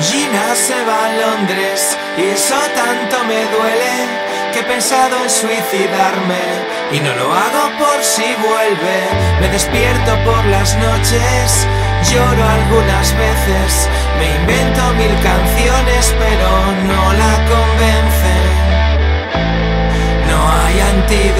Gina se va a Londres y eso tanto me duele que he pensado en suicidarme y no lo hago por si vuelve. Me despierto por las noches, lloro algunas veces, me invento mil canciones pero no la convence. No hay antídoto